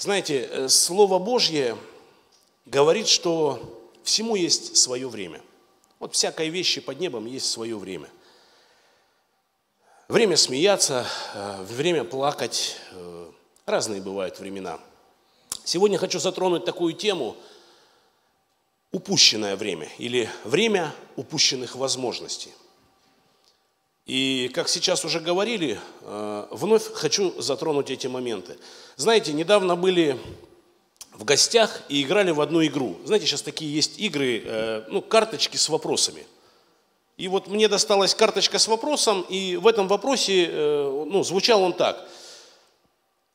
Знаете, э, Слово Божье говорит, что всему есть свое время. Вот всякой вещи под небом есть свое время. Время смеяться, э, время плакать, э, разные бывают времена. Сегодня хочу затронуть такую тему – упущенное время или время упущенных возможностей. И, как сейчас уже говорили, э, вновь хочу затронуть эти моменты. Знаете, недавно были в гостях и играли в одну игру. Знаете, сейчас такие есть игры, э, ну, карточки с вопросами. И вот мне досталась карточка с вопросом, и в этом вопросе, э, ну, звучал он так.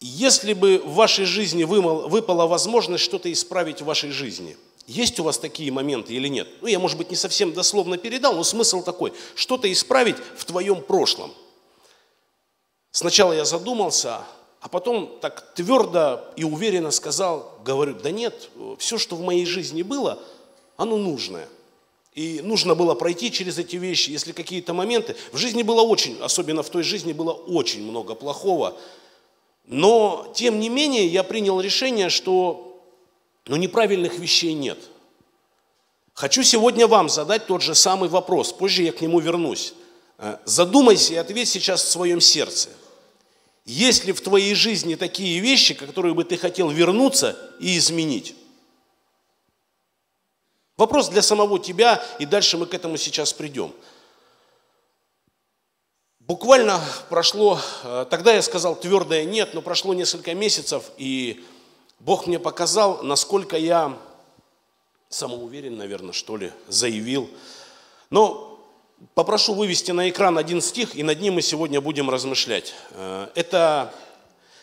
Если бы в вашей жизни выпала возможность что-то исправить в вашей жизни – есть у вас такие моменты или нет? Ну, я, может быть, не совсем дословно передал, но смысл такой. Что-то исправить в твоем прошлом. Сначала я задумался, а потом так твердо и уверенно сказал, говорю, да нет, все, что в моей жизни было, оно нужное. И нужно было пройти через эти вещи, если какие-то моменты. В жизни было очень, особенно в той жизни было очень много плохого. Но, тем не менее, я принял решение, что но неправильных вещей нет. Хочу сегодня вам задать тот же самый вопрос, позже я к нему вернусь. Э, задумайся и ответь сейчас в своем сердце. Есть ли в твоей жизни такие вещи, которые бы ты хотел вернуться и изменить? Вопрос для самого тебя, и дальше мы к этому сейчас придем. Буквально прошло, э, тогда я сказал твердое нет, но прошло несколько месяцев, и Бог мне показал, насколько я самоуверен, наверное, что ли, заявил. Но попрошу вывести на экран один стих, и над ним мы сегодня будем размышлять. Э, это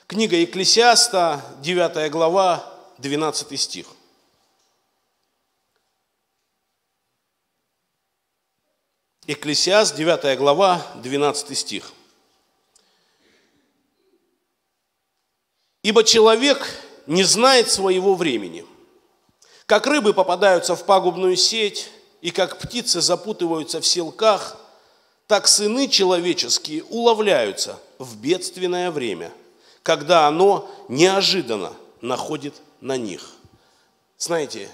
книга Екклесиаста, 9 глава, 12 стих. Экклесиаст, 9 глава, 12 стих. «Ибо человек не знает своего времени. Как рыбы попадаются в пагубную сеть, и как птицы запутываются в селках, так сыны человеческие уловляются в бедственное время, когда оно неожиданно находит на них. Знаете,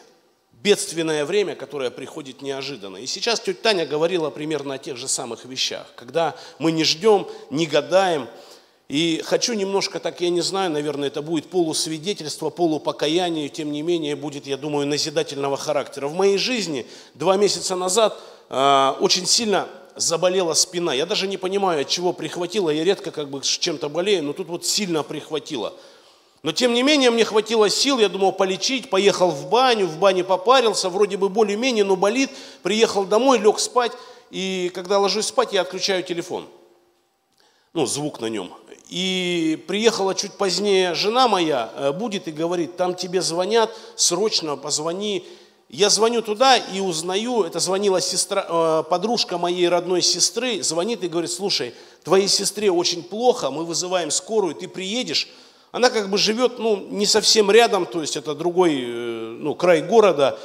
бедственное время, которое приходит неожиданно. И сейчас тетя Таня говорила примерно о тех же самых вещах, когда мы не ждем, не гадаем, и хочу немножко, так я не знаю, наверное, это будет полусвидетельство, полупокаяние, тем не менее, будет, я думаю, назидательного характера. В моей жизни два месяца назад э, очень сильно заболела спина. Я даже не понимаю, от чего прихватило. Я редко как бы чем-то болею, но тут вот сильно прихватило. Но тем не менее мне хватило сил, я думал полечить, поехал в баню, в бане попарился, вроде бы более-менее, но болит. Приехал домой, лег спать, и когда ложусь спать, я отключаю телефон. Ну, звук на нем. И приехала чуть позднее жена моя, э, будет и говорит, там тебе звонят, срочно позвони. Я звоню туда и узнаю, это звонила сестра, э, подружка моей родной сестры, звонит и говорит, слушай, твоей сестре очень плохо, мы вызываем скорую, ты приедешь. Она как бы живет, ну, не совсем рядом, то есть это другой, э, ну, край города.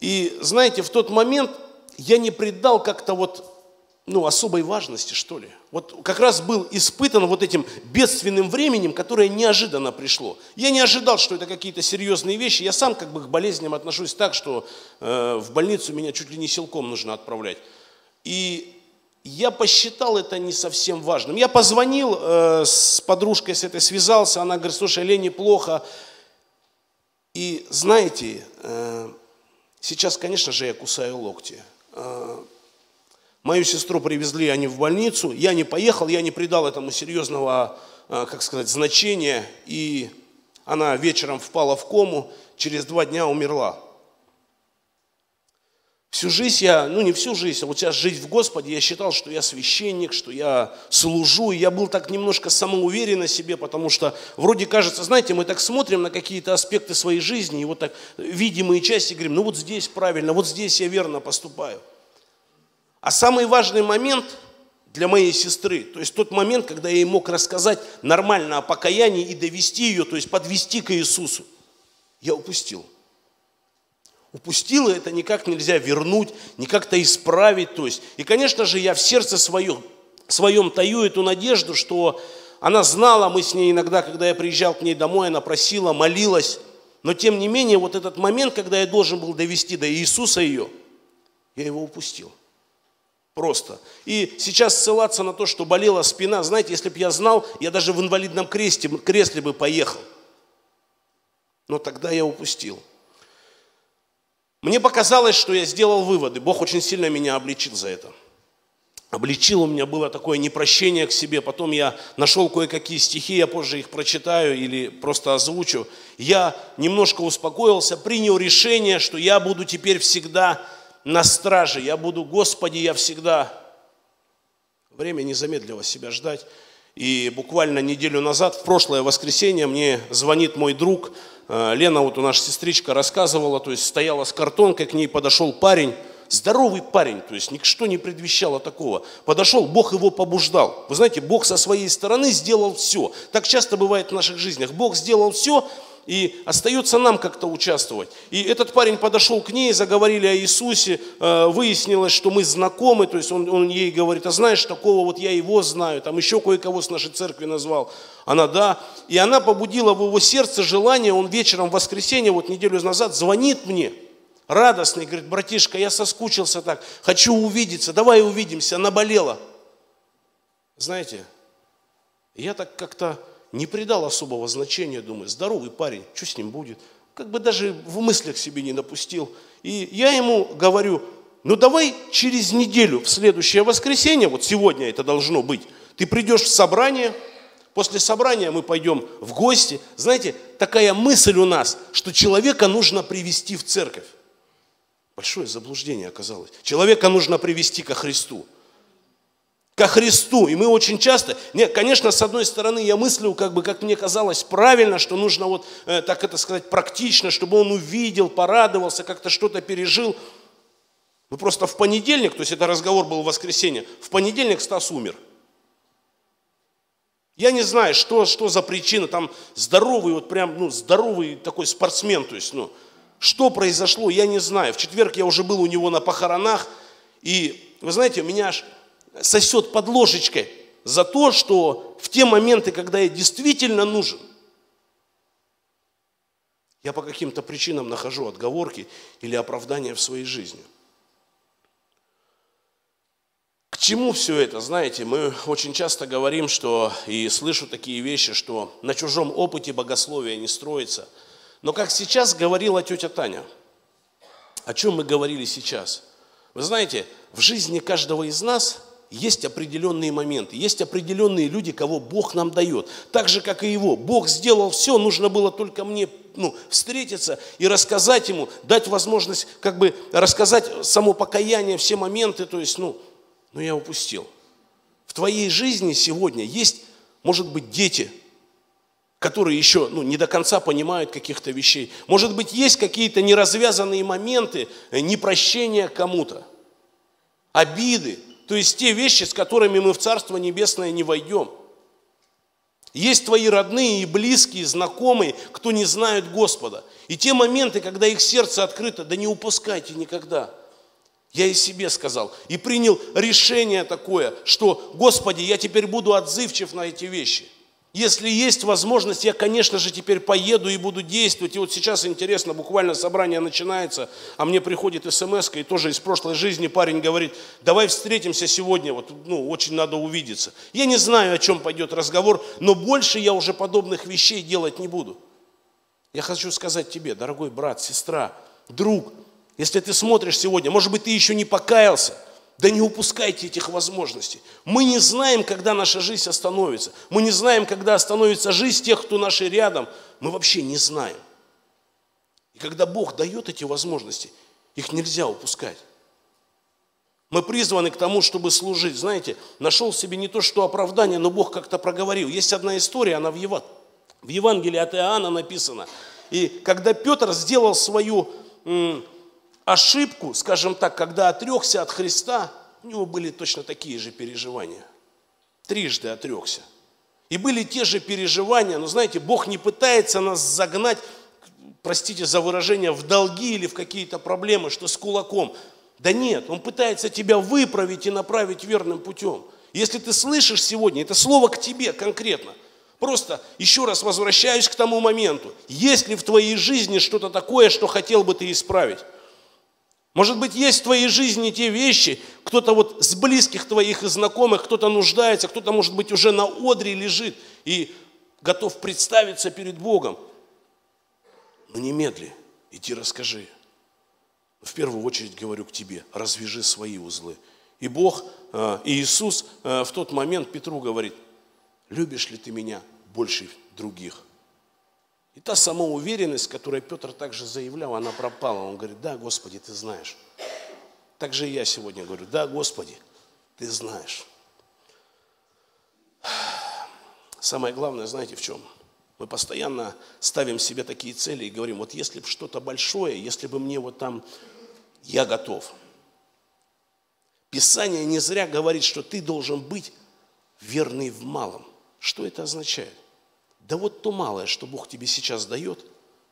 И знаете, в тот момент я не придал как-то вот ну, особой важности, что ли. Вот как раз был испытан вот этим бедственным временем, которое неожиданно пришло. Я не ожидал, что это какие-то серьезные вещи. Я сам как бы к болезням отношусь так, что э, в больницу меня чуть ли не силком нужно отправлять. И я посчитал это не совсем важным. Я позвонил э, с подружкой с этой, связался, она говорит, слушай, Лене плохо. И знаете, э, сейчас, конечно же, я кусаю локти. Э, Мою сестру привезли они в больницу, я не поехал, я не придал этому серьезного, а, как сказать, значения, и она вечером впала в кому, через два дня умерла. Всю жизнь я, ну не всю жизнь, а вот сейчас жить в Господе, я считал, что я священник, что я служу, и я был так немножко самоуверен о себе, потому что вроде кажется, знаете, мы так смотрим на какие-то аспекты своей жизни, и вот так видимые части говорим, ну вот здесь правильно, вот здесь я верно поступаю. А самый важный момент для моей сестры, то есть тот момент, когда я ей мог рассказать нормально о покаянии и довести ее, то есть подвести к Иисусу, я упустил. Упустил, и это никак нельзя вернуть, никак-то исправить. То есть, и, конечно же, я в сердце своем, своем таю эту надежду, что она знала, мы с ней иногда, когда я приезжал к ней домой, она просила, молилась. Но тем не менее, вот этот момент, когда я должен был довести до Иисуса ее, я его упустил. Просто. И сейчас ссылаться на то, что болела спина, знаете, если бы я знал, я даже в инвалидном кресле, кресле бы поехал. Но тогда я упустил. Мне показалось, что я сделал выводы. Бог очень сильно меня обличил за это. Обличил, у меня было такое непрощение к себе. Потом я нашел кое-какие стихи, я позже их прочитаю или просто озвучу. Я немножко успокоился, принял решение, что я буду теперь всегда на страже. Я буду, Господи, я всегда. Время не замедлило себя ждать. И буквально неделю назад, в прошлое воскресенье, мне звонит мой друг, э, Лена, вот у наша сестричка рассказывала, то есть стояла с картонкой, к ней подошел парень, здоровый парень, то есть ничто не предвещало такого. Подошел, Бог его побуждал. Вы знаете, Бог со своей стороны сделал все. Так часто бывает в наших жизнях. Бог сделал все, и остается нам как-то участвовать. И этот парень подошел к ней, заговорили о Иисусе, э, выяснилось, что мы знакомы, то есть он, он ей говорит, а знаешь, такого вот я его знаю, там еще кое-кого с нашей церкви назвал. Она, да. И она побудила в его сердце желание, он вечером в воскресенье, вот неделю назад, звонит мне, радостный, говорит, братишка, я соскучился так, хочу увидеться, давай увидимся, она болела. Знаете, я так как-то не придал особого значения, думаю, здоровый парень, что с ним будет? Как бы даже в мыслях себе не допустил. И я ему говорю, ну давай через неделю, в следующее воскресенье, вот сегодня это должно быть, ты придешь в собрание, после собрания мы пойдем в гости. Знаете, такая мысль у нас, что человека нужно привести в церковь. Большое заблуждение оказалось. Человека нужно привести ко Христу ко Христу. И мы очень часто, нет, конечно, с одной стороны, я мыслю, как бы, как мне казалось, правильно, что нужно вот, э, так это сказать, практично, чтобы он увидел, порадовался, как-то что-то пережил. Ну просто в понедельник, то есть это разговор был в воскресенье, в понедельник Стас умер. Я не знаю, что, что за причина, там здоровый, вот прям, ну, здоровый такой спортсмен, то есть, ну, что произошло, я не знаю. В четверг я уже был у него на похоронах, и, вы знаете, меня аж сосет под ложечкой за то, что в те моменты, когда я действительно нужен, я по каким-то причинам нахожу отговорки или оправдания в своей жизни. К чему все это? Знаете, мы очень часто говорим, что и слышу такие вещи, что на чужом опыте богословия не строится. Но как сейчас говорила тетя Таня, о чем мы говорили сейчас? Вы знаете, в жизни каждого из нас – есть определенные моменты, есть определенные люди, кого Бог нам дает. Так же, как и его. Бог сделал все, нужно было только мне ну, встретиться и рассказать ему, дать возможность как бы рассказать само покаяние, все моменты, то есть, ну, но я упустил. В твоей жизни сегодня есть, может быть, дети, которые еще ну, не до конца понимают каких-то вещей. Может быть, есть какие-то неразвязанные моменты э, непрощения кому-то, обиды, то есть те вещи, с которыми мы в Царство Небесное не войдем. Есть твои родные и близкие, знакомые, кто не знают Господа. И те моменты, когда их сердце открыто, да не упускайте никогда. Я и себе сказал. И принял решение такое, что, Господи, я теперь буду отзывчив на эти вещи – если есть возможность, я, конечно же, теперь поеду и буду действовать. И вот сейчас интересно, буквально собрание начинается, а мне приходит смс и тоже из прошлой жизни парень говорит, давай встретимся сегодня, вот, ну, очень надо увидеться. Я не знаю, о чем пойдет разговор, но больше я уже подобных вещей делать не буду. Я хочу сказать тебе, дорогой брат, сестра, друг, если ты смотришь сегодня, может быть, ты еще не покаялся – да не упускайте этих возможностей. Мы не знаем, когда наша жизнь остановится. Мы не знаем, когда остановится жизнь тех, кто наши рядом. Мы вообще не знаем. И когда Бог дает эти возможности, их нельзя упускать. Мы призваны к тому, чтобы служить. Знаете, нашел себе не то, что оправдание, но Бог как-то проговорил. Есть одна история, она в, Ев... в Евангелии от Иоанна написана. И когда Петр сделал свою ошибку, скажем так, когда отрекся от Христа, у него были точно такие же переживания. Трижды отрекся. И были те же переживания, но знаете, Бог не пытается нас загнать, простите за выражение, в долги или в какие-то проблемы, что с кулаком. Да нет, Он пытается тебя выправить и направить верным путем. Если ты слышишь сегодня, это слово к тебе конкретно. Просто еще раз возвращаюсь к тому моменту. Есть ли в твоей жизни что-то такое, что хотел бы ты исправить? Может быть, есть в твоей жизни те вещи, кто-то вот с близких твоих и знакомых, кто-то нуждается, кто-то, может быть, уже на одре лежит и готов представиться перед Богом. Но немедли, иди расскажи. В первую очередь говорю к тебе, развяжи свои узлы. И Бог, э, и Иисус э, в тот момент Петру говорит, любишь ли ты меня больше других? И та самоуверенность, которую Петр также заявлял, она пропала. Он говорит, да, Господи, ты знаешь. Так же и я сегодня говорю, да, Господи, ты знаешь. Самое главное, знаете в чем? Мы постоянно ставим себе такие цели и говорим, вот если бы что-то большое, если бы мне вот там, я готов. Писание не зря говорит, что ты должен быть верный в малом. Что это означает? Да вот то малое, что Бог тебе сейчас дает,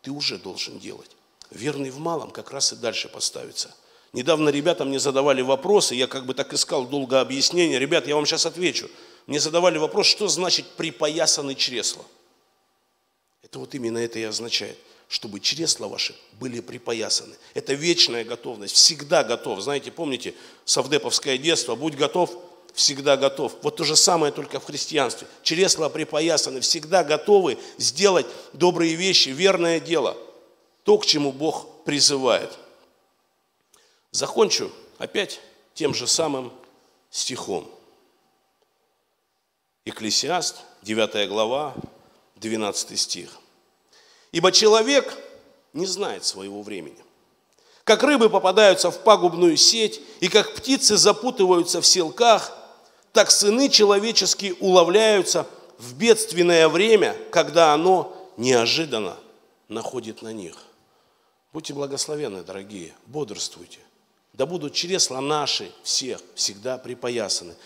ты уже должен делать. Верный в малом как раз и дальше поставится. Недавно ребята мне задавали вопросы, я как бы так искал долго объяснение. Ребят, я вам сейчас отвечу. Мне задавали вопрос, что значит припоясаны чресла. Это вот именно это и означает, чтобы чресла ваши были припоясаны. Это вечная готовность, всегда готов. Знаете, помните, совдеповское детство, будь готов, всегда готов. Вот то же самое только в христианстве. Чресла припоясаны, всегда готовы сделать добрые вещи, верное дело. То, к чему Бог призывает. Закончу опять тем же самым стихом. Екклесиаст, 9 глава, 12 стих. «Ибо человек не знает своего времени. Как рыбы попадаются в пагубную сеть, и как птицы запутываются в селках, так сыны человеческие уловляются в бедственное время, когда оно неожиданно находит на них. Будьте благословенны, дорогие, бодрствуйте. Да будут чресла наши всех всегда припоясаны.